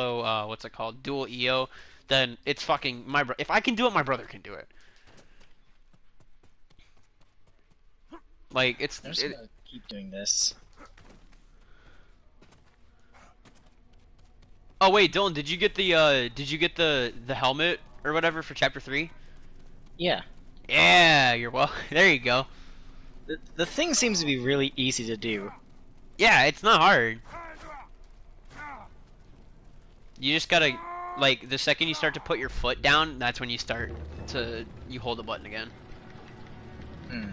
uh, what's it called, dual Iyo, then it's fucking my. Bro- if I can do it, my brother can do it. Like it's. I'm just It, gonna keep doing this. oh wait, Dylan, did you get the uh, did you get the the helmet or whatever for chapter three? Yeah. Yeah, you're well. There you go. The, the thing seems to be really easy to do. Yeah, it's not hard. You just gotta, like, the second you start to put your foot down, that's when you start to, you hold the button again. Hmm.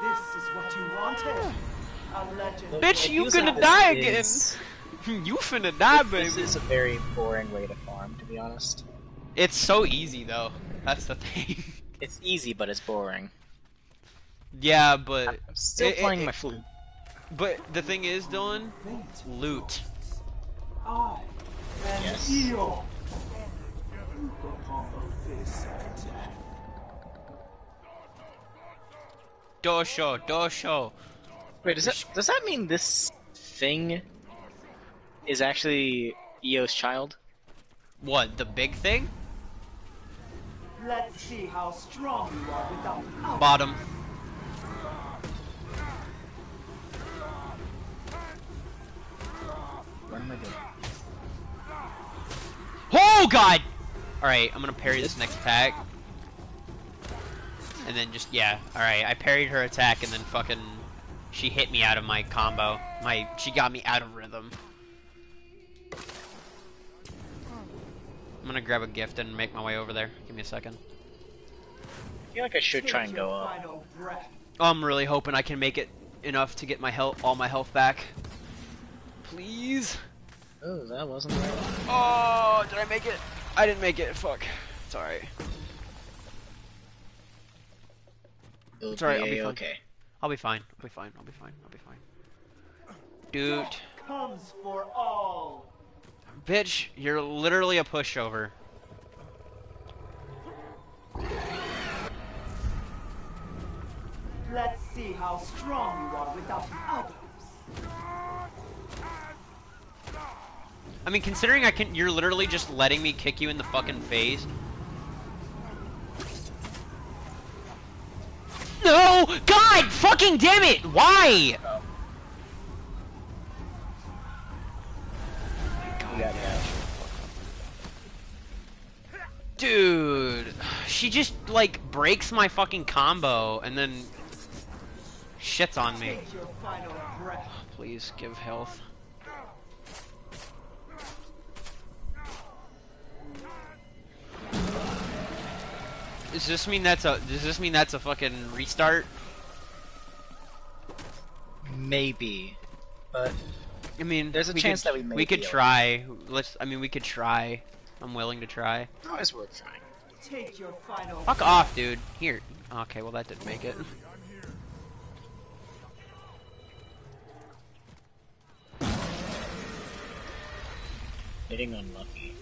This is what you wanted. A legend. Bitch, you using gonna this die is- again! you finna die, This is a very boring way to farm, to be honest. It's so easy, though. That's the thing. It's easy, but it's boring. yeah, but, I'm still It- playing it- my flute. but the thing is, Dylan, loot. Yes. Iyo. Upon the face. Dosho, dosho. Wait, does that does that mean this thing is actually Iyo's child? What, the big thing? Let's see how strong you are without power. Bottom. What am I doing? Oh god! Alright, I'm gonna parry this next attack. And then just, yeah, alright, I parried her attack and then fucking, she hit me out of my combo. My, she got me out of rhythm. Gonna grab a gift and make my way over there. Give me a second. I feel like I should try and go your up. Final breath. I'm really hoping I can make it enough to get my health, all my health back. Please? Oh, that wasn't right. Oh, did I make it? I didn't make it, fuck. It's alright. It'll It's alright, I'll be fine. okay. I'll be fine. I'll be fine. I'll be fine. I'll be fine. Dude. Comes for all. Bitch, you're literally a pushover. Let's see how strong you are without others. I mean, considering I can, you're literally just letting me kick you in the fucking face. No! God! Fucking damn it! Why? She just like breaks my fucking combo and then shits on me. Take your final breath. Please give health. Does this mean that's a does this mean that's a fucking restart? Maybe, but I mean, There's a chance could, that we may we could be able- try. Let's. I mean, we could try. I'm willing to try. it's always worth trying. Take your final Fuck off, dude. Here. Okay, well that didn't make it. Getting unlucky.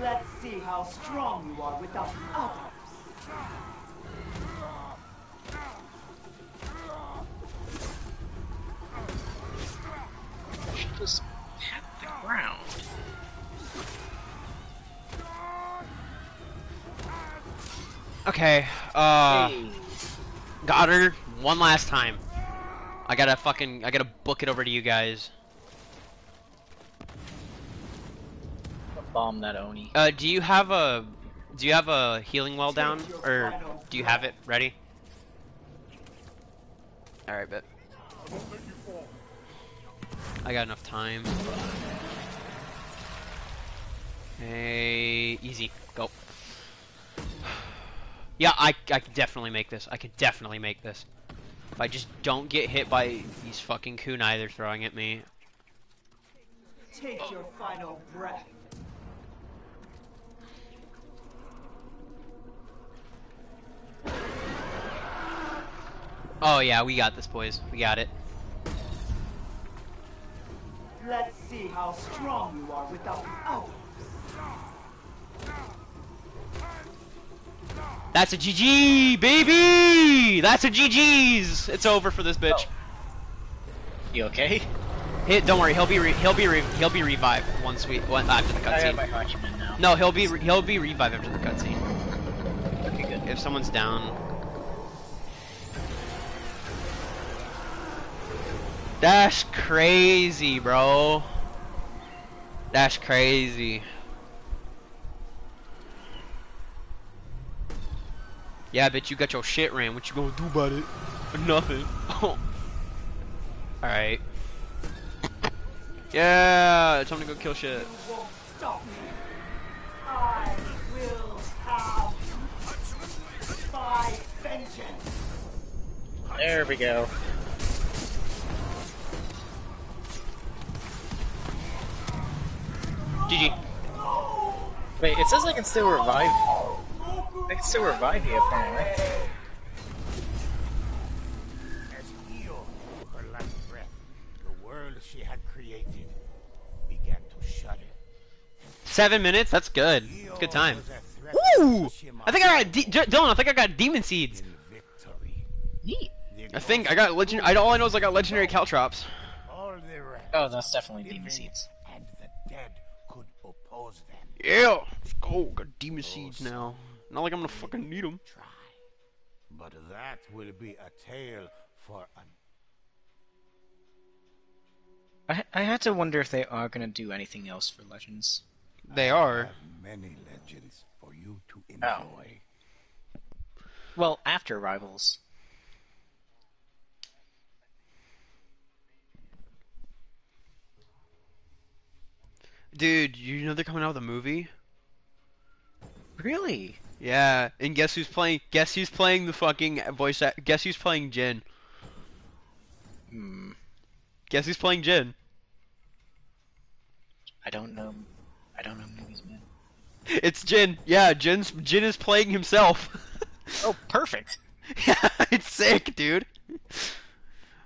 Let's see how strong you are without others. Just pat the ground. Okay. Uh, hey, got her one last time. I gotta fucking. I gotta book it over to you guys. bomb that Oni. Uh, do you have a? Do you have a healing well down, or do you have it ready? All right, bet. I got enough time. Hey, easy, go. Yeah, I, I could definitely make this. I can definitely make this. If I just don't get hit by these fucking kunai they're throwing at me. Take your final breath. Oh yeah, we got this, boys. We got it. Let's see how strong you are without ours. That's a GG, baby! That's a GG's. It's over for this bitch. You okay? Hit. Don't worry. He'll be re he'll be re he'll be revived once we one, after the I have my cutscene. No, he'll be re he'll be revived after the cutscene. Okay, good. If someone's down. That's crazy, bro. That's crazy. Yeah, I bet you got your shit ran. What you gonna do about it? Nothing. Alright. Yeah, time to go kill shit. You won't stop me. I will have my vengeance. There we go. GG. Wait, it says I can still revive. I can still revive you apparently. As Iyo took her last breath, the world she had created began to shudder. Seven minutes? That's good. It's good time. was a threat Woo! I think I got D- D- Dylan. I think I got demon seeds. victory. Neat. I think I got legend. I all I know is I got legendary caltrops. all the rest, Oh, that's definitely demon seeds. and the dead could oppose. Yeah, let's go. Got demon seeds now. Not like I'm gonna fucking need them. Try. But that will be a tale for an I I had to wonder if they are gonna do anything else for Legends. They are. have many legends for you to Oh. enjoy. Well, after Rivals. Dude, you know they're coming out with a movie? Really? Yeah, and guess who's playing? Guess who's playing the fucking voice? Guess who's playing Jin? Hmm. Guess who's playing Jin? I don't know. I don't know movies, man. It's Jin. Yeah, Jin's Jin is playing himself. Oh, perfect. yeah, it's sick, dude.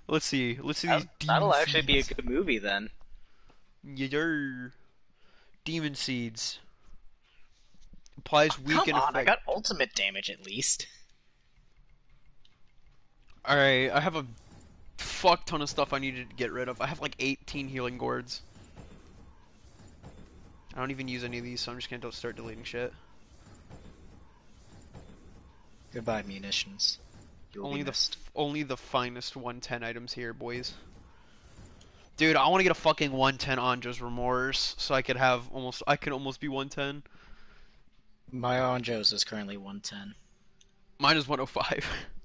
Let's see. Let's see these. That, that'll actually be a good movie then. Yeah. Demon seeds. Applies weak Come in on, effect. I got ultimate damage at least. Alright, I have a fuck ton of stuff I needed to get rid of. I have like 18 healing gourds. I don't even use any of these, so I'm just gonna start deleting shit. Goodbye, munitions. You'll Only the only the finest 110 items here, boys. Dude, I want to get a fucking 110 Anjo's Remorse, so I could have almost I could almost be 110. My Anjos is currently 110. Mine is 105.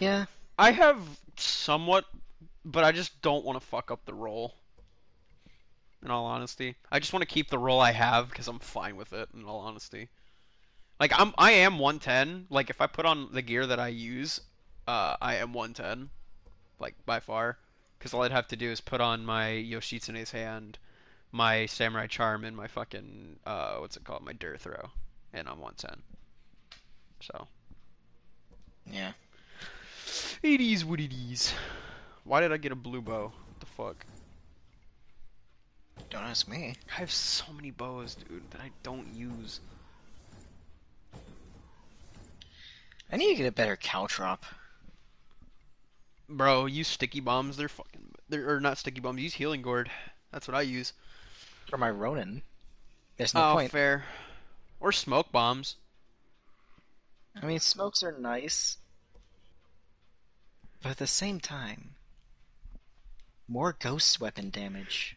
Yeah. I have somewhat, but I just don't want to fuck up the roll. In all honesty, I just want to keep the roll I have because I'm fine with it. In all honesty, like I'm, I am 110. Like if I put on the gear that I use, uh, I am 110, like by far. Because all I'd have to do is put on my Yoshitsune's hand, my Samurai Charm, and my fucking uh, what's it called, my Dur Throw, and I'm 110. So Yeah. it is what it is. Why did I get a blue bow? What the fuck? Don't ask me. I have so many bows, dude, that I don't use. I need to get a better caltrop. Bro, use sticky bombs. They're fucking. They're or not sticky bombs. Use healing gourd. That's what I use. For my Ronin. There's no oh, point. fair. Or smoke bombs. I mean, smokes are nice. But at the same time, more ghost weapon damage.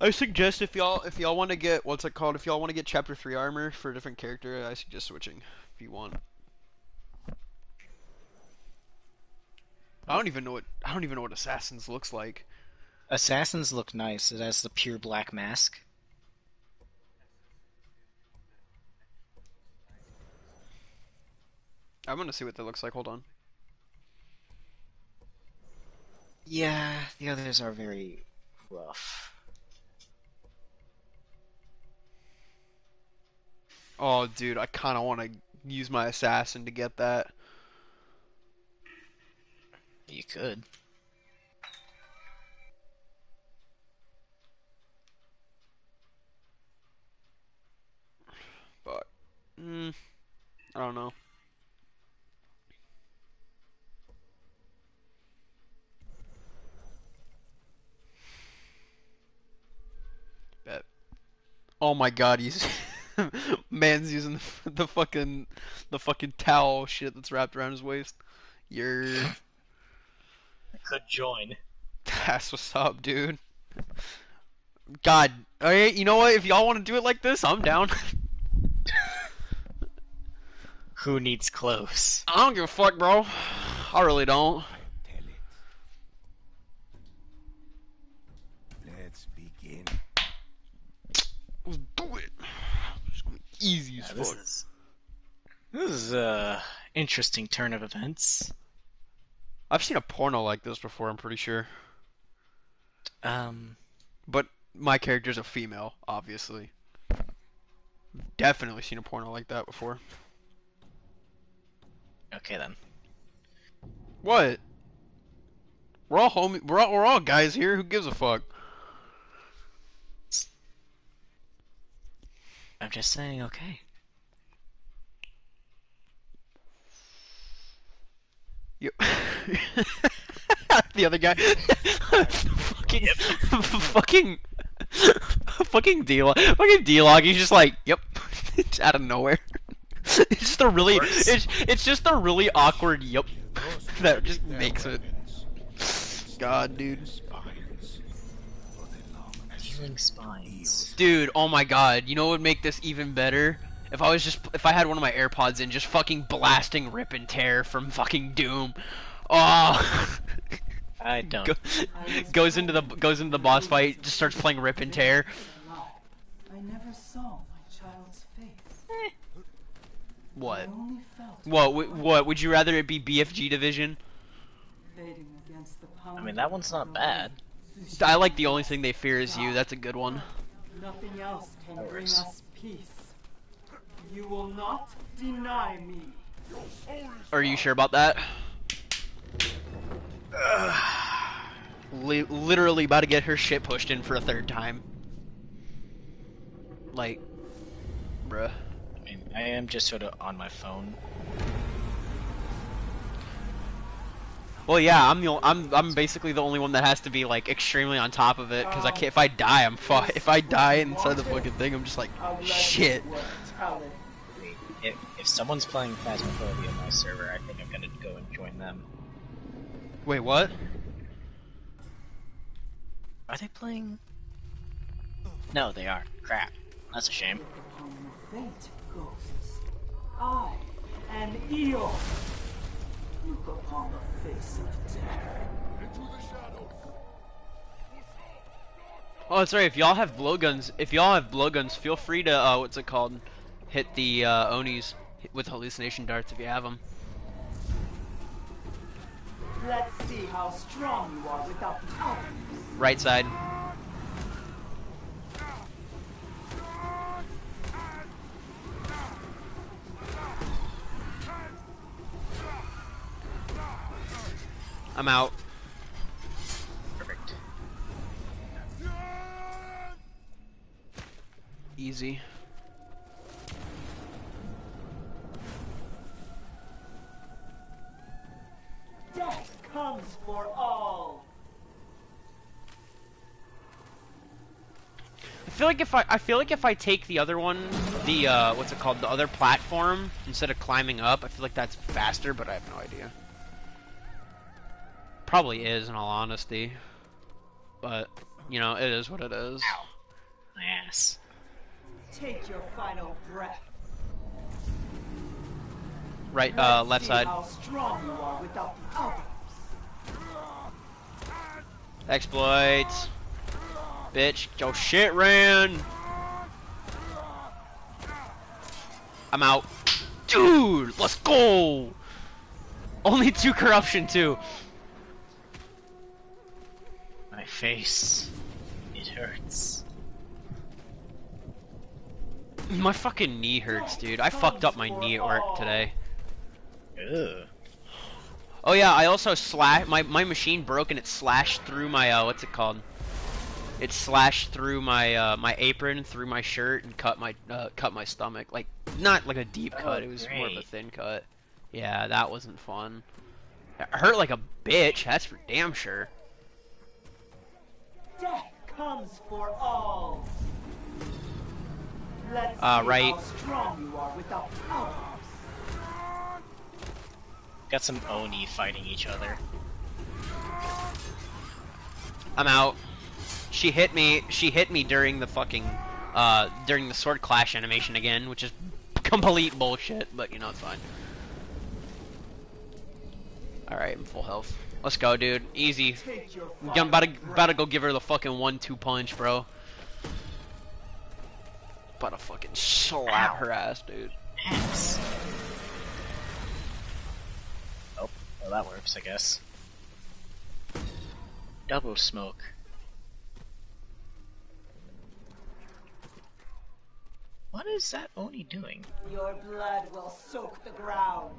I suggest if y'all if y'all want to get what's it called if y'all want to get chapter three armor for a different character, I suggest switching if you want. I don't even know what I don't even know what assassins looks like. Assassins look nice. It has the pure black mask. I'm gonna see what that looks like. Hold on. Yeah, the others are very rough. Oh, dude, I kind of want to use my assassin to get that. You could. But, mm, I don't know. Bet. Oh my god, he's man's using the, the fucking the fucking towel shit that's wrapped around his waist. You're could join. that's what's up, dude. God, alright, you know what? If y'all want to do it like this, I'm down. Who needs clothes? I don't give a fuck, bro. I really don't. Let's begin. Let's do it. Just gonna be easy as Yeah, this fuck. is this is a interesting turn of events. I've seen a porno like this before. I'm pretty sure, Um, but my character's a female, obviously. Definitely seen a porno like that before. okay then. What? We're all homie. We're all, we're all guys here. Who gives a fuck? I'm just saying, okay. You. the other guy. fucking. fucking. fucking D-Log. Fucking D-Log. He's just like, yep. It's out of nowhere. It's just a really. It's, it's just a really awkward yep. That just makes it. God, dude. Spines for the long Healing spines. Dude, oh my god. You know what would make this even better? If I was just. If I had one of my AirPods in, just fucking blasting Rip and Tear from fucking Doom. Oh. I don't. Go, goes into the goes into the boss fight, just starts playing Rip and Tear. I never saw my child's face. Eh. What? I only felt What? What? Would you rather it be BFG Division? fading against the I mean, that one's not bad. I like the only thing they fear is you. That's a good one. Nothing else can bring us peace. You will not deny me. Are you sure about that? Li- literally about to get her shit pushed in for a third time. Like, bruh. I mean, I am just sort of on my phone. Well, yeah, I'm the I'm I'm basically the only one that has to be like extremely on top of it because I um, can't. If I die, I'm fu- If I die inside the fucking thing, I'm just like shit. You tell it. If, someone's playing Phasmophobia on my server, I think I'm gonna go and join them. Wait, what? Are they playing? No, they are. Crap. That's a shame. Fate, ghosts. I, an Iyo. Look upon the face of death. Into the shadows. Oh, right. If y'all have blowguns, if y'all have blowguns, feel free to uh, what's it called? Hit the uh, Onis with hallucination darts if you have them. Let's see how strong you are without the others. Right side. I'm out. Perfect. Easy. Death comes for all. I feel like if I I feel like if I take the other one, the uh what's it called, the other platform instead of climbing up, I feel like that's faster, but I have no idea. Probably is in all honesty. But, you know, it is what it is. My ass. Take your final breath. Right uh left side. How strong you are without the others. Exploits. Bitch, yo shit ran. I'm out. Dude, let's go. Only two corruption too. My face. It hurts. My fucking knee hurts, dude. I fucked up my knee at work today. Ugh. Oh yeah, I also slash my my machine broke and it slashed through my uh what's it called? It slashed through my uh my apron, through my shirt, and cut my uh, cut my stomach. Like not like a deep Oh, cut. It was more of a thin cut. Yeah, that wasn't fun. It hurt like a bitch. That's for damn sure. Death comes for all. Let's Uh, see right. how strong you are without powers. Got some Oni fighting each other. I'm out. She hit me. She hit me during the fucking uh during the sword clash animation again, which is complete bullshit. But you know it's fine. All right, I'm full health. Let's go, dude. Easy. I'm about to about to go give her the fucking one-two punch, bro. About to fucking slap Ow. her ass, dude. Ass. Well that works, I guess. Double smoke. What is that Oni doing? Your blood will soak the ground.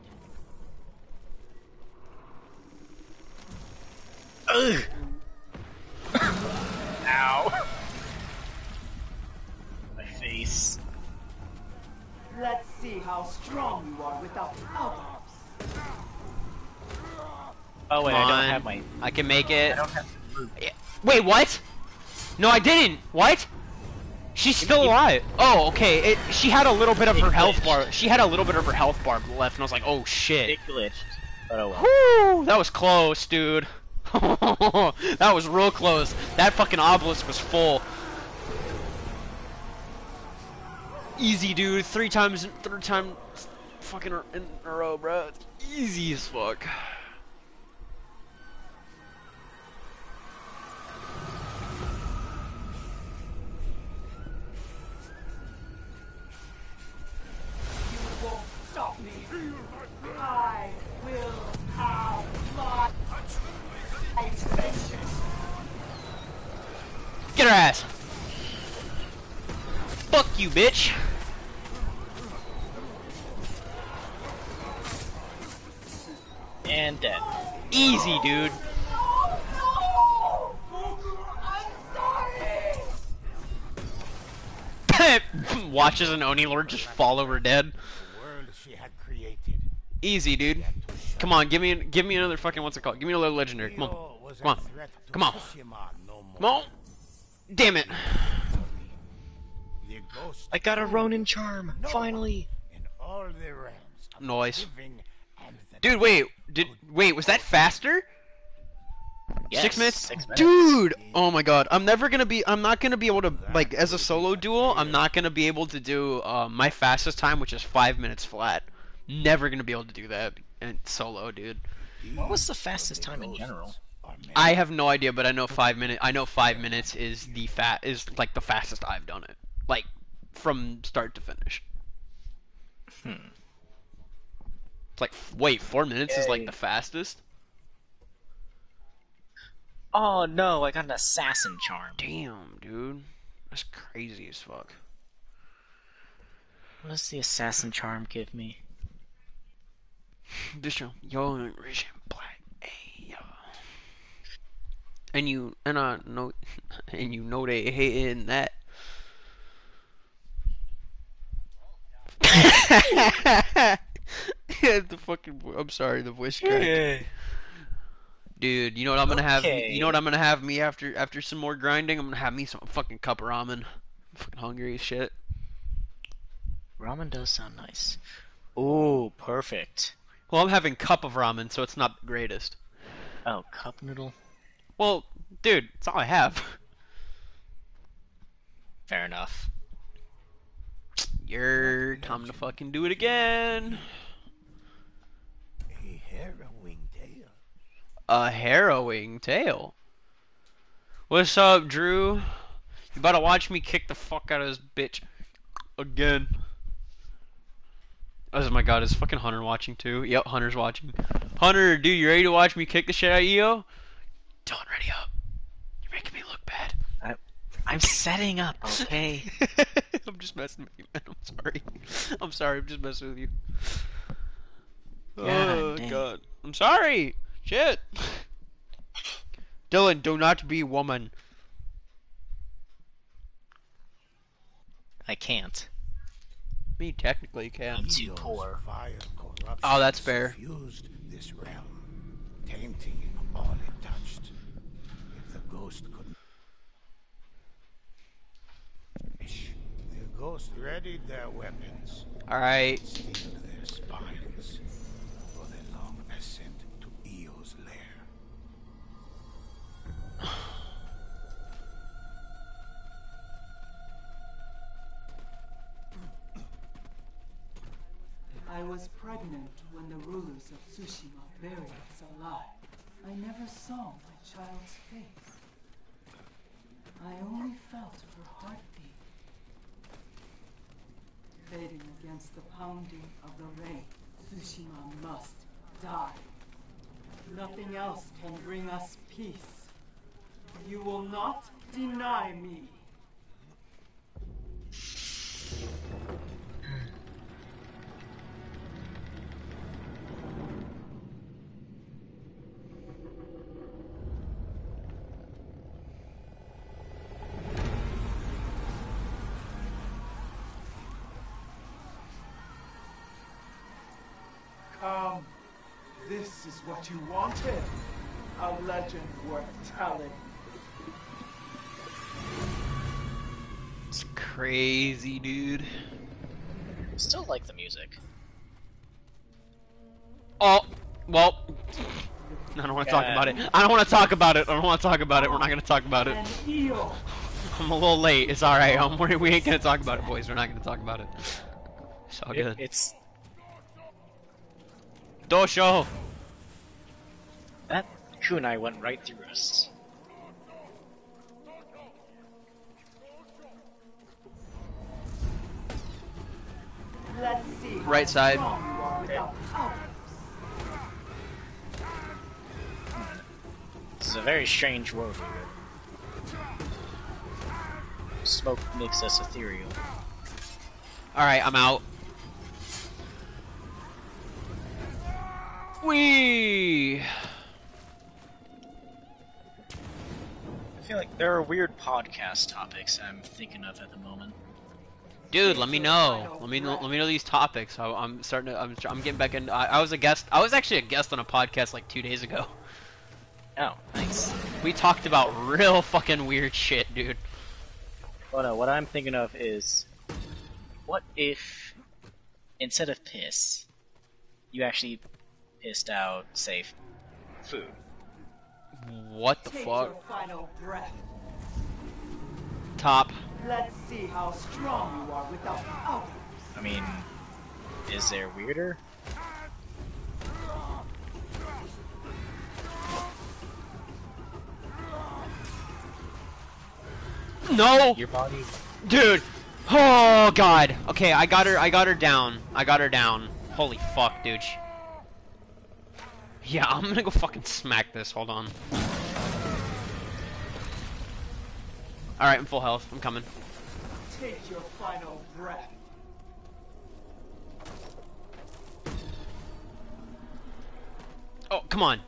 Ugh! Ow! My face. Let's see how strong you are without powers. Oh wait, Come I don't on. have my. I can make it. I don't have the move. Yeah. Wait, what? No, I didn't. What? She's still alive. Oh, okay. It, she had a little bit of her health bar. She had a little bit of her health bar left, and I was like, oh shit. It glitched. But oh well. Woo! That was close, dude. that was real close. That fucking obelisk was full. Easy, dude. Three times, third time, fucking in a row, bro. It's easy as fuck. Watches an Oni Lord just fall over dead. The world she had created. Easy, dude. Yet to shut Come on, give me, give me another fucking what's it called? Give me another legendary. Come on, come on, come on. Tsushima no more. come on. Damn it. I got a Ronin charm, finally. in all the realms. of the Nice. living and the Dude, wait, did wait, was that faster? Yes, six minutes? Six minutes. Dude! Oh my god. I'm never gonna be I'm not gonna be able to like as a solo duel, I'm not gonna be able to do uh, my fastest time, which is five minutes flat. Never gonna be able to do that in solo, dude. What was the fastest time in general? I have no idea, but I know five minutes I know five minutes is the fat is like the fastest I've done it. Like from start to finish. Hmm. It's like wait, four minutes is like the fastest? Oh no, I got an assassin charm. Damn, dude. That's crazy as fuck. What does the assassin charm give me? This show, yo, rich and black, hey, yo. And you, and I know, and you know they hating that. Yeah the fucking, I'm sorry, the voice crack. Dude, you know what I'm gonna have? You know what I'm gonna have me after after some more grinding? I'm gonna have me some fucking cup of ramen. I'm fucking hungry as shit. Ramen does sound nice. Ooh, perfect. Well, I'm having cup of ramen, so it's not the greatest. Oh, cup noodle. Well, dude, it's all I have. Fair enough. Your time to fucking do it again. a harrowing tale. A harrowing tale. What's up, Drew? You about to watch me kick the fuck out of this bitch again? Oh my god, is fucking Hunter watching too? Yep, Hunter's watching. Hunter, dude, you ready to watch me kick the shit out of Iyo? Don't ready up. You're making me look bad. I'm setting up, okay? I'm just messing with you, man. I'm sorry. I'm sorry. I'm just messing with you. God oh dang. god. I'm sorry. Shit. Dylan, do not be woman. I can't. Me technically can. I'm too poor. Vile corruption Oh, that's fair. Suffused this realm, tainting all it touched. If the ghost could finish, the ghost readied their weapons, All right. I was pregnant when the rulers of Tsushima buried us alive. I never saw my child's face. I only felt her heartbeat. Fading against the pounding of the rain, Tsushima must die. Nothing else can bring us peace. You will not deny me. Come. This is what you wanted. A legend worth telling. Crazy, dude. Still like the music. Oh, well. I don't want to talk about it. I don't want to talk about it. I don't want to talk about it. We're not going to talk about it. I'm a little late. It's alright. I'm worried we ain't going to talk about it, boys. We're not going to talk about it. It's all It- good. it's Dosho! that kunai went right through us. Right side. strong you are without powers. This is a very strange world here. Smoke makes us ethereal. Alright, I'm out. Wee! I feel like there are weird podcast topics I'm thinking of at the moment. Dude, let me know. Let me know. Let me know these topics. I, I'm starting to. I'm. I'm getting back in. I, I was a guest. I was actually a guest on a podcast like two days ago. Oh, nice. We talked about real fucking weird shit, dude. Oh no, what I'm thinking of is, what if instead of piss, you actually pissed out, say, f- food? What the Take fuck? Your final breath. Top. Let's see how strong you are without powers. I mean, is there weirder? No, Your body? dude. Oh god. Okay, I got her. I got her down. I got her down. Holy fuck, dude. Yeah, I'm gonna go fucking smack this. Hold on. Alright, I'm full health. I'm coming. Take your final breath. Oh, come on.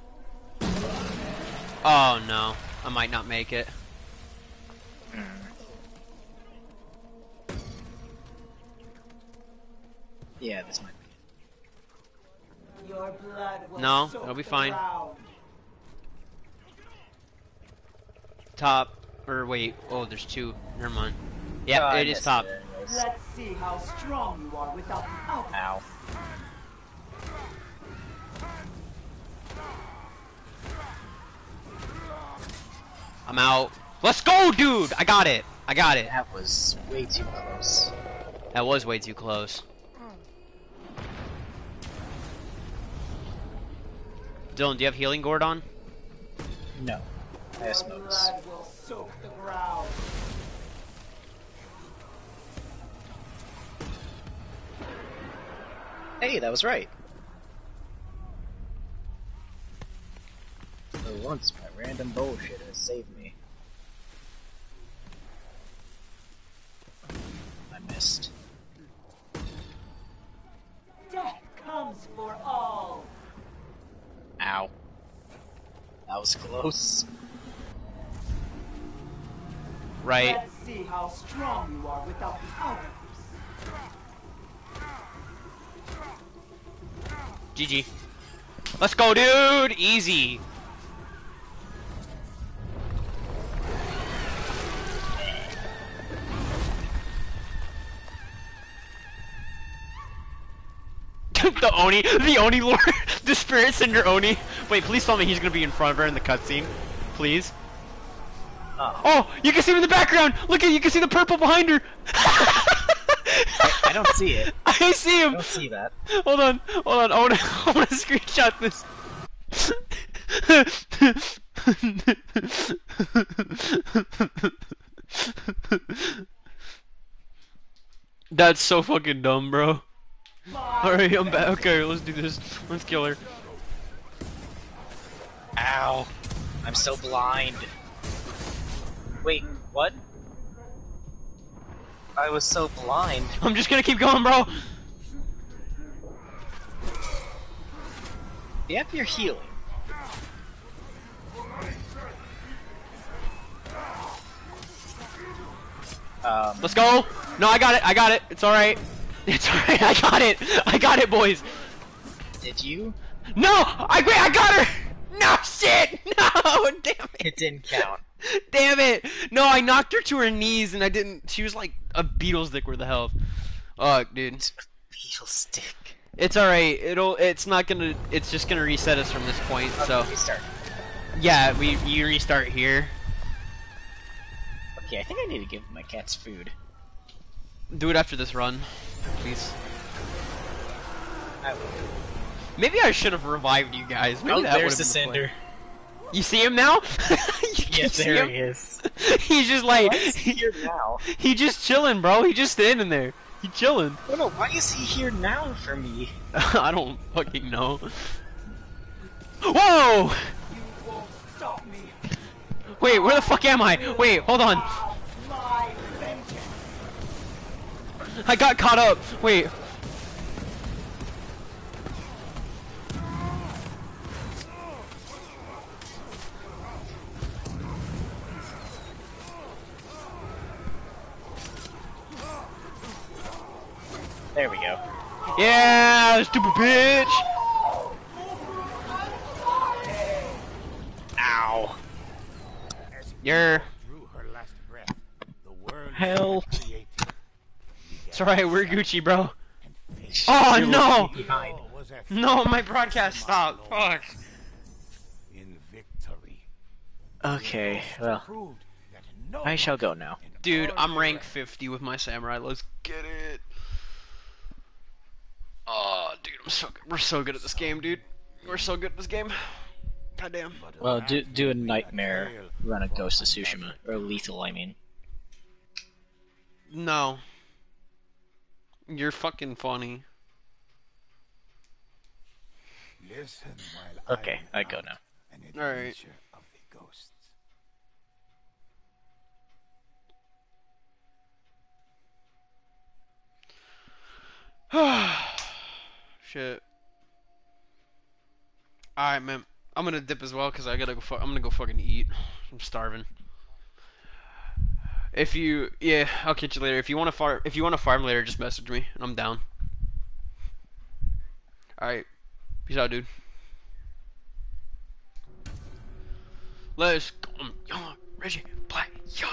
Oh no. I might not make it. Yeah, this might be. Your blood will No, soak it'll be fine. ground. Top. Or wait. Oh, there's two. Never mind. Yep, Oh, it is top. it. Let's see how strong you are without powers. Ow. I'm out. Let's go, dude! I got it. I got it. That was way too close. That was way too close. Dylan, do you have healing gourd on? No. I have Your smokes. Hey, that was right. For once, my random bullshit has saved me. I missed. Death comes for all. Ow. That was close. Right. Let's see how strong you are without powers. GG. Let's go, dude! Easy. the Oni, the Oni lord, the Spirit Cinder Oni. Wait, please tell me he's gonna be in front of her in the cutscene. Please. Oh, Oh, you can see him in the background! Look at you can see the purple behind her! I, I don't see it. I see I him! don't see that. Hold on, hold on. I wanna, I wanna screenshot this. That's so fucking dumb, bro. Alright, I'm back. Okay, let's do this. Let's kill her. Ow. I'm so blind. Wait, what? I was so blind. I'm just gonna keep going, bro. Yep, you're healing. Um, Let's go. No, I got it. I got it. It's alright. It's alright. I got it. I got it, boys. did you? No! I I got her! No shit! No! Damn it! It didn't count. Damn it! No, I knocked her to her knees and I didn't she was like a beetle stick worth of health. Oh dude. Beetle stick. It's alright. It'll it's not gonna it's just gonna reset us from this point, so restart. yeah, we you restart here. Okay, I think I need to give my cats food. Do it after this run. Please. I will. Maybe I should have revived you guys. Maybe Oh, that there's the play. cinder. You see him now? you Yes, see there him? he is. He's just like Why is he here now? he just chilling, bro. He just standing there. He chilling. No, no, why is he here now for me? I don't fucking know. Whoa! You won't stop me. Wait, where the fuck am I? Wait, hold on. My. I got caught up. Wait. There we go. Yeah, stupid bitch. Ow. You're. Drew her last breath, Hell. It's alright, we're Gucci, bro. Oh no! Behind. All was at No, my broadcast stopped. Fuck. in victory. Okay, well, Proved that no I shall go now. Dude, I'm rank 50 with my samurai. Let's get it. Oh, dude, I'm so good. We're so good at this game, dude. We're so good at this game. Goddamn. Well, do do a nightmare run a Ghost of Tsushima or lethal. I mean, No. You're fucking funny. Listen while Okay, I go now. An Alright. adventure of the ghosts. Shit. Alright, man. I'm gonna dip as well because I gotta go. I'm gonna go fucking eat. I'm starving. If you, yeah, I'll catch you later. If you want to farm, if you want to farm later, just message me. and I'm down. All right, peace out, dude. Let's go, Reggie, play, yeah,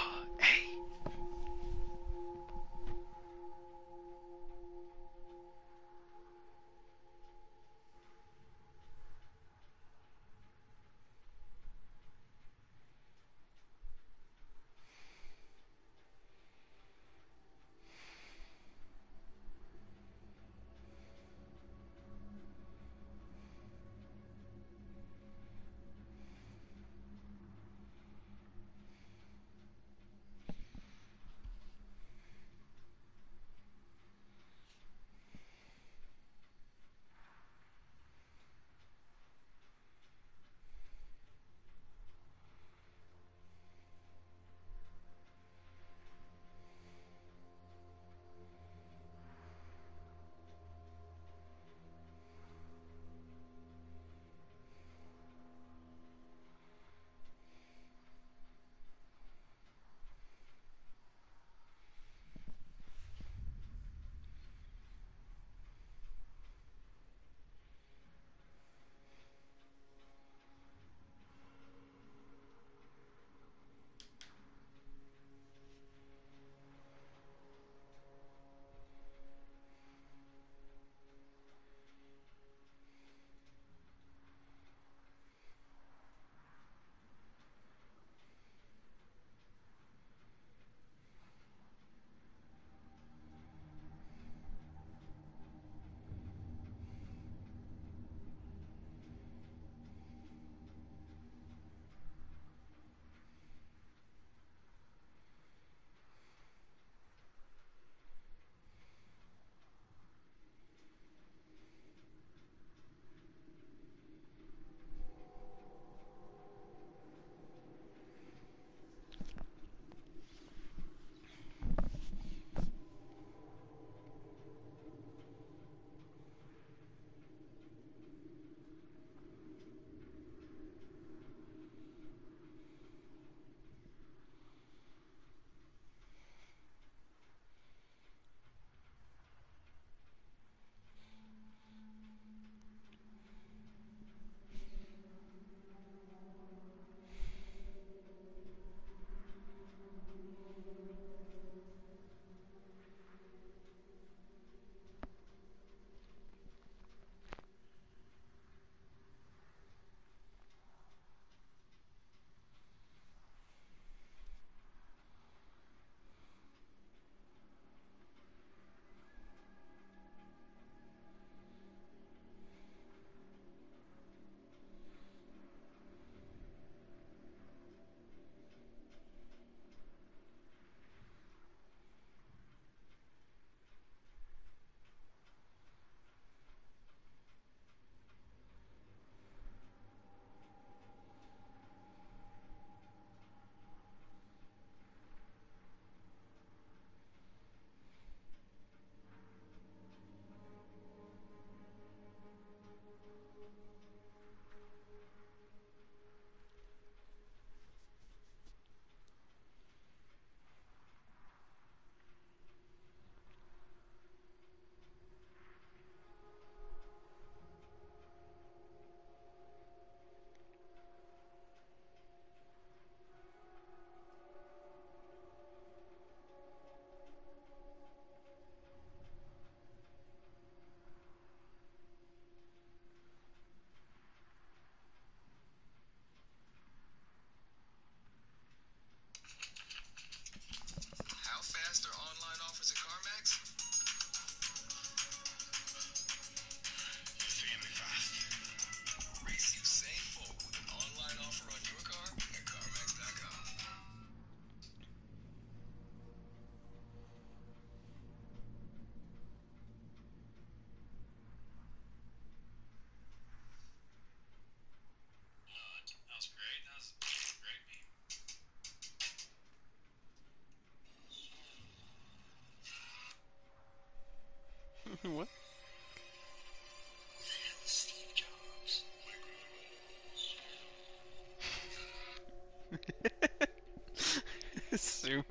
Soup.